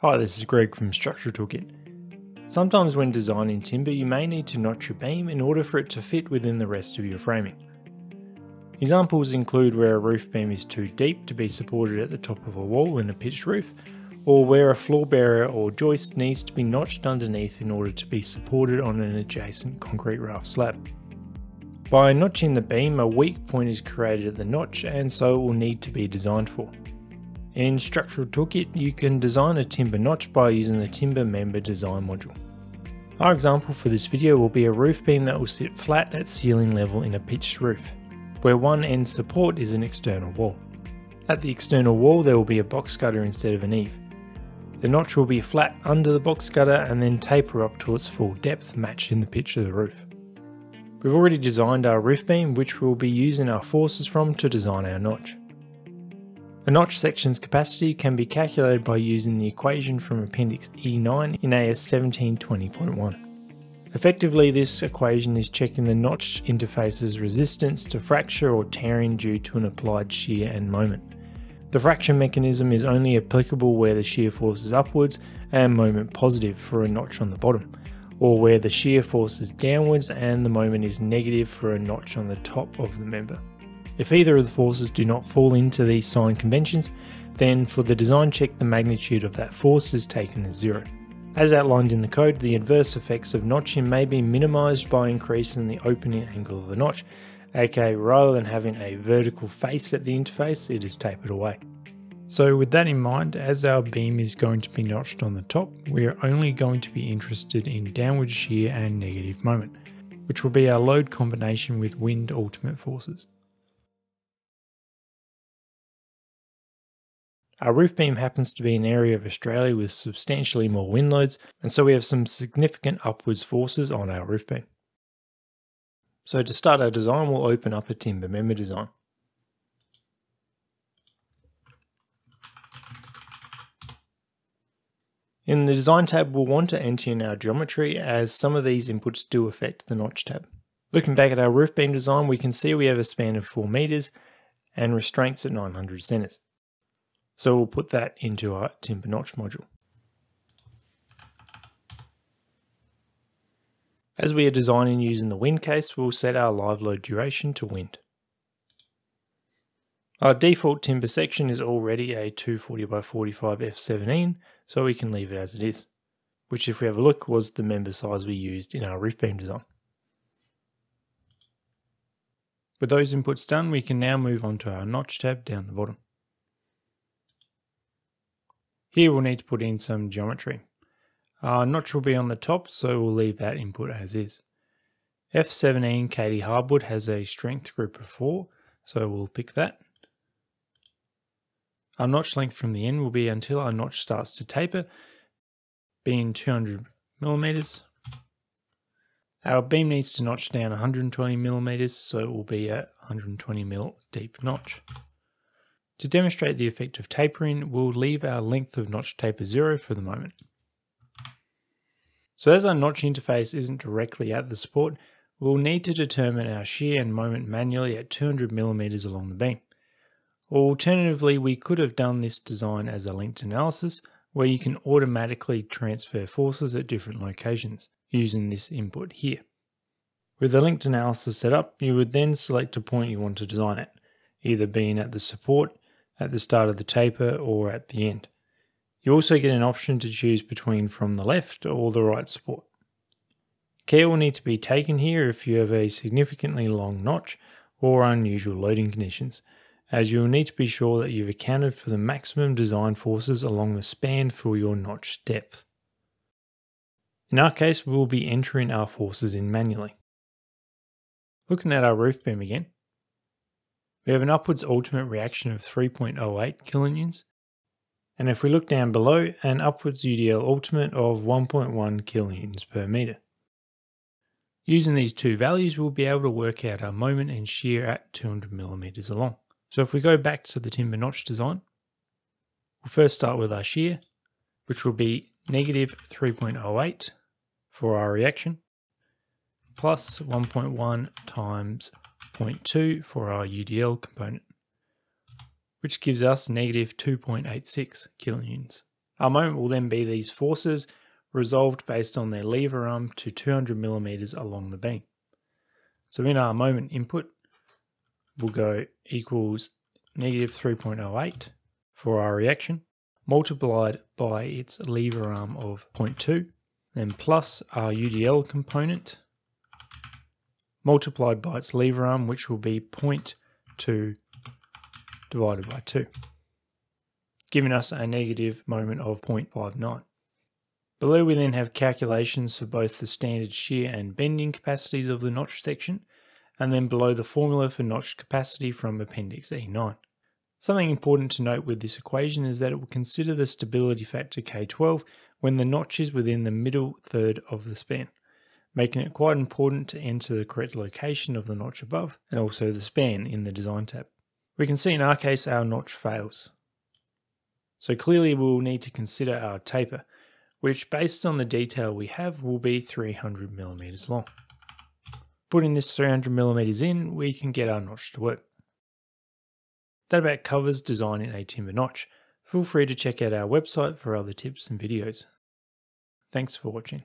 Hi, this is Greg from Structural Toolkit. Sometimes when designing timber you may need to notch your beam in order for it to fit within the rest of your framing. Examples include where a roof beam is too deep to be supported at the top of a wall in a pitched roof, or where a floor bearer or joist needs to be notched underneath in order to be supported on an adjacent concrete raft slab. By notching the beam, a weak point is created at the notch and so it will need to be designed for. In Structural Toolkit, you can design a timber notch by using the Timber Member Design module. Our example for this video will be a roof beam that will sit flat at ceiling level in a pitched roof, where one end support is an external wall. At the external wall there will be a box gutter instead of an eave. The notch will be flat under the box gutter and then taper up to its full depth matching the pitch of the roof. We've already designed our roof beam which we'll be using our forces from to design our notch. A notch section's capacity can be calculated by using the equation from Appendix E9 in AS 1720.1. Effectively, this equation is checking the notch interface's resistance to fracture or tearing due to an applied shear and moment. The fracture mechanism is only applicable where the shear force is upwards and moment positive for a notch on the bottom, or where the shear force is downwards and the moment is negative for a notch on the top of the member. If either of the forces do not fall into these sign conventions, then for the design check the magnitude of that force is taken as zero. As outlined in the code, the adverse effects of notching may be minimized by increasing the opening angle of the notch, aka rather than having a vertical face at the interface, it is tapered away. So with that in mind, as our beam is going to be notched on the top, we are only going to be interested in downward shear and negative moment, which will be our load combination with wind ultimate forces. Our roof beam happens to be an area of Australia with substantially more wind loads, and so we have some significant upwards forces on our roof beam. So to start our design, we'll open up a timber member design. In the design tab, we'll want to enter in our geometry as some of these inputs do affect the notch tab. Looking back at our roof beam design, we can see we have a span of 4 meters and restraints at 900 centers. So we'll put that into our timber notch module. As we are designing using the wind case, we'll set our live load duration to wind. Our default timber section is already a 240 by 45 F17, so we can leave it as it is, which if we have a look was the member size we used in our roof beam design. With those inputs done, we can now move on to our notch tab down the bottom. Here we'll need to put in some geometry. Uh, our notch will be on the top, so we'll leave that input as is. F17 KD Hardwood has a strength group of 4, so we'll pick that. Our notch length from the end will be until our notch starts to taper, being 200 millimeters. Our beam needs to notch down 120 millimeters, so it will be a 120 mil deep notch. To demonstrate the effect of tapering, we'll leave our length of notch taper zero for the moment. So as our notch interface isn't directly at the support, we'll need to determine our shear and moment manually at 200mm along the beam. Alternatively, we could have done this design as a linked analysis, where you can automatically transfer forces at different locations, using this input here. With the linked analysis set up, you would then select a point you want to design at, either being at the support, at the start of the taper or at the end. You also get an option to choose between from the left or the right support. Care will need to be taken here if you have a significantly long notch or unusual loading conditions, as you will need to be sure that you've accounted for the maximum design forces along the span for your notch depth. In our case, we will be entering our forces in manually. Looking at our roof beam again, we have an upwards ultimate reaction of 3.08 kilonewtons. And if we look down below, an upwards UDL ultimate of 1.1 kilonewtons per meter. Using these two values, we'll be able to work out our moment and shear at 200 millimeters along. So if we go back to the timber notch design, we'll first start with our shear, which will be negative 3.08 for our reaction, plus 1.1 times 0.2 for our UDL component, which gives us negative 2.86 kilonewtons Our moment will then be these forces resolved based on their lever arm to 200 millimeters along the beam. So in our moment input, we'll go equals negative 3.08 for our reaction, multiplied by its lever arm of 0.2, then plus our UDL component, multiplied by its lever arm, which will be 0.2 divided by 2, giving us a negative moment of 0.59. Below we then have calculations for both the standard shear and bending capacities of the notch section, and then below the formula for notch capacity from Appendix E9. Something important to note with this equation is that it will consider the stability factor K12 when the notch is within the middle third of the span, making it quite important to enter the correct location of the notch above and also the span in the design tab. We can see in our case our notch fails. So clearly we will need to consider our taper, which based on the detail we have will be 300 millimeters long. Putting this 300 millimeters in, we can get our notch to work. That about covers designing a timber notch. Feel free to check out our website for other tips and videos. Thanks for watching.